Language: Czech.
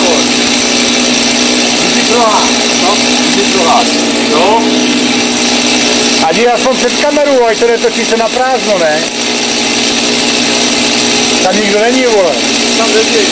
favor. No. A jdi aspoň před kameru, ať to netočí se na prázdno, ne? Tam nikdo není, vole. Tam není.